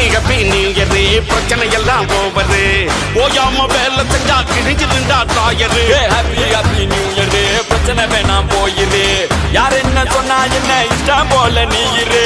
New year பிரச்சனை எல்லாம் over ஓயாம வேலை செஞ்சா கிழிஞ்சிருந்தா தாயரு ஹாப்பி ஹாப்பி நியூ இயர் பிரச்சனை வேணாம் போயிரு. யார் என்ன சொன்னா என்ன இஷ்டம் போல நீ இரு